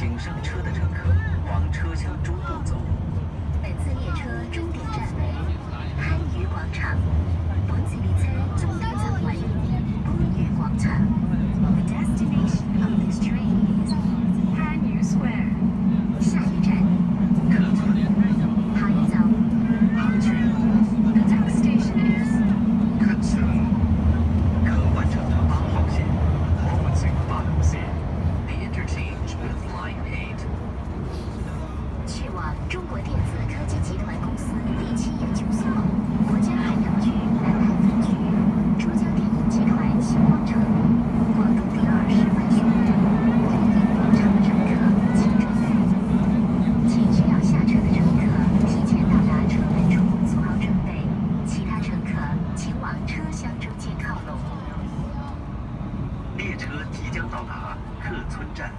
请上中国电子科技集团公司第七研究所，国家海洋局南海分局，珠江电影集团星光城，广东第二师范学院，广场乘客，请。请需要下车的乘客提前到达车门处做好准备，其他乘客请往车厢中间靠拢。列车即将到达客村站。